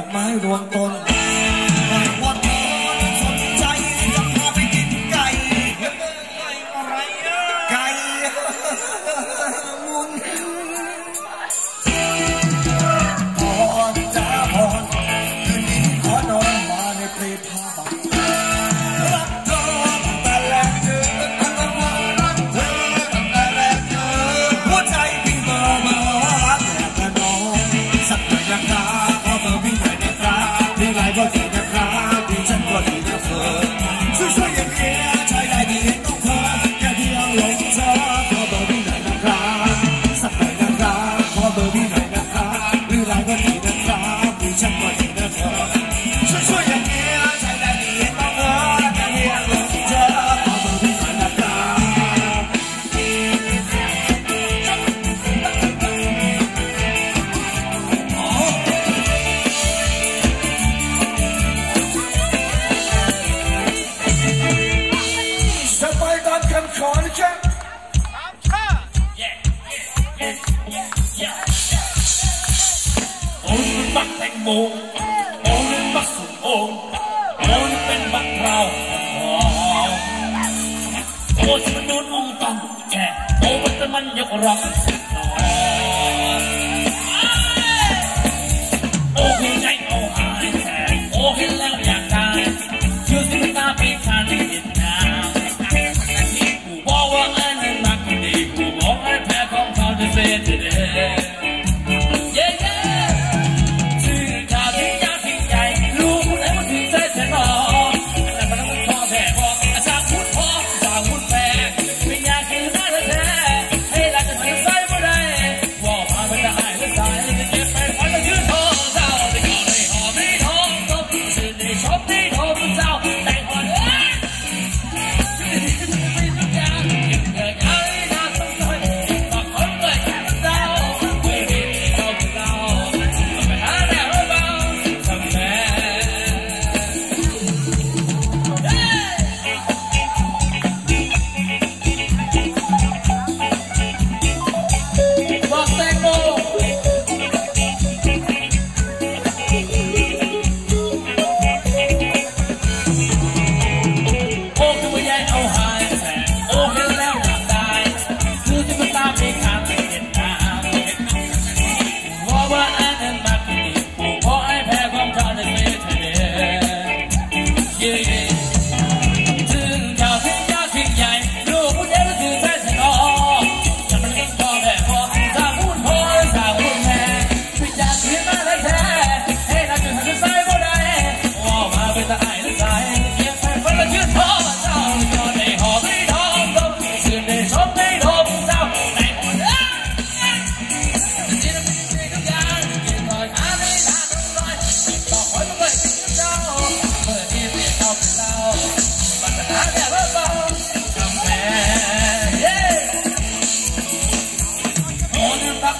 อกไม้รวงต้น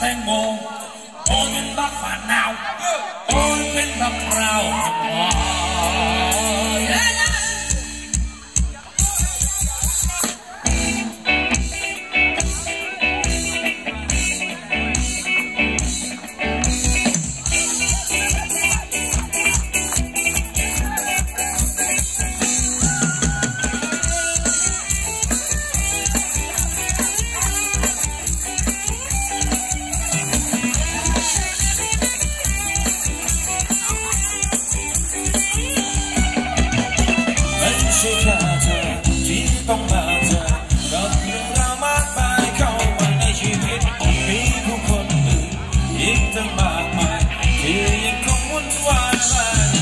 tango all in Yes.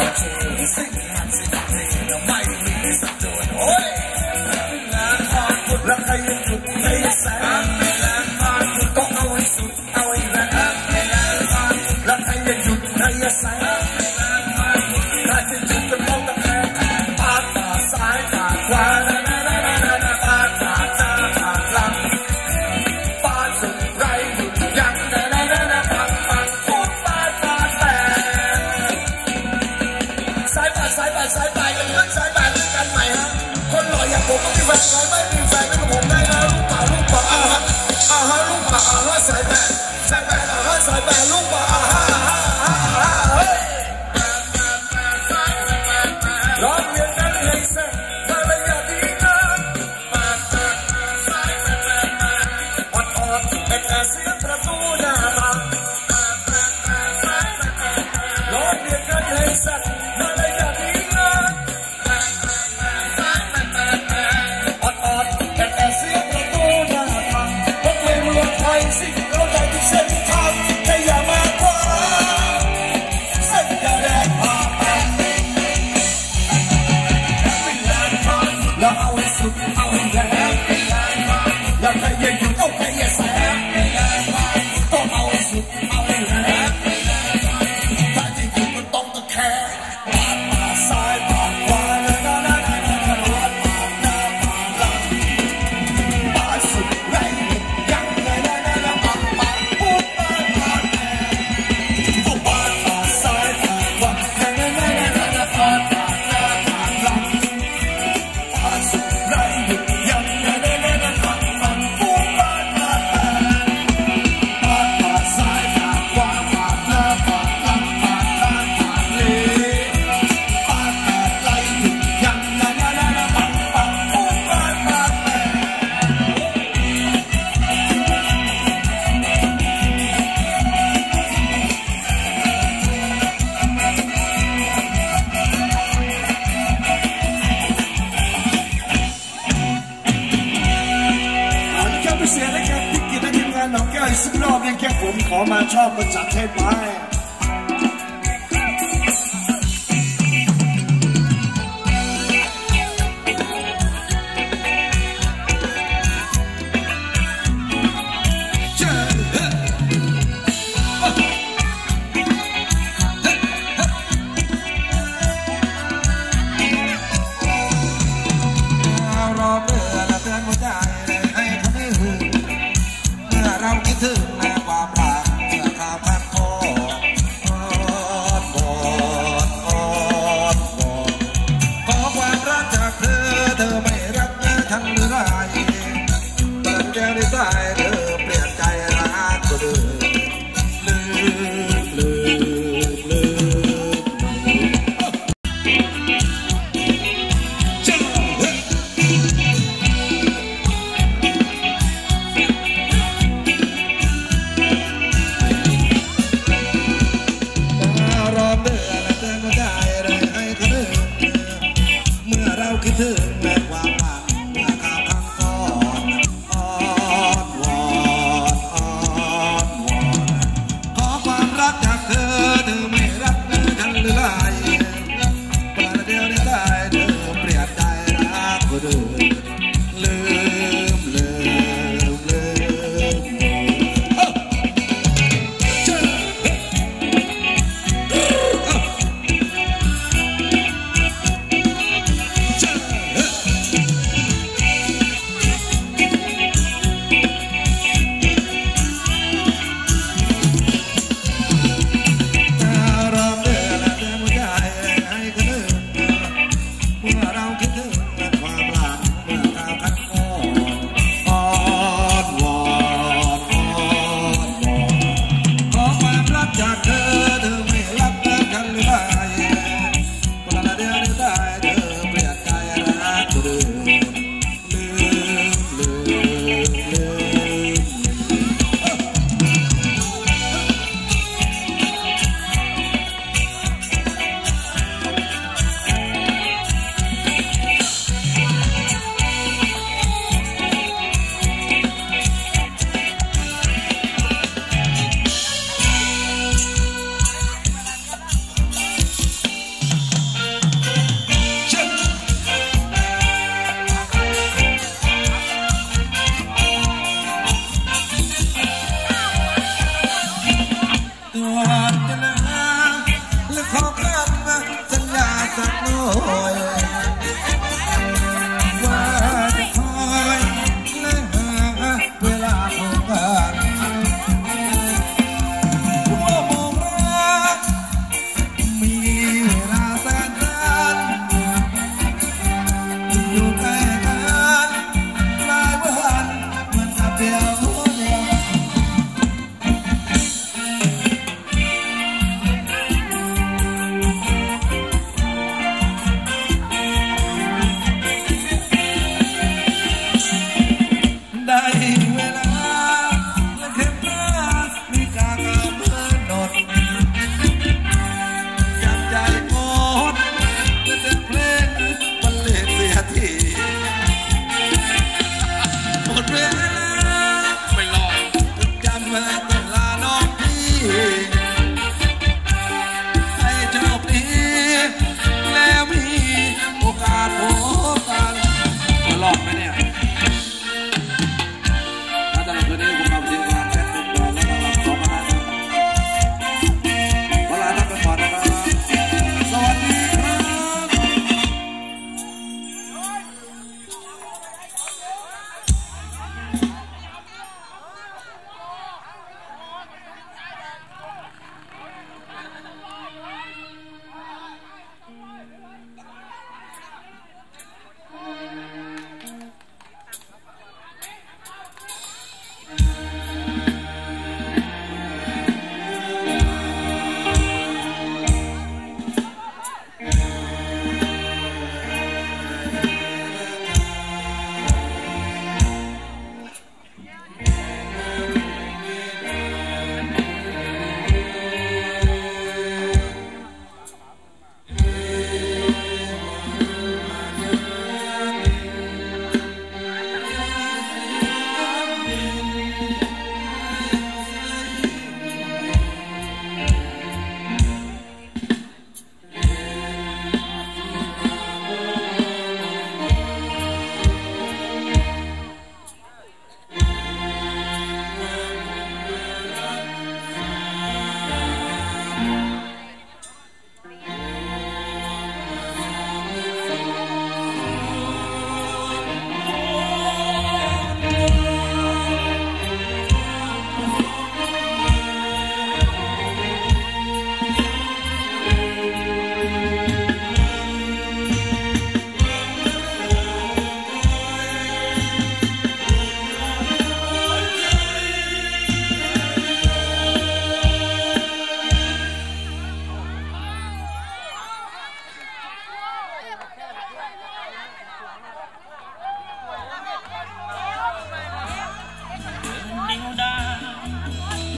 Sim.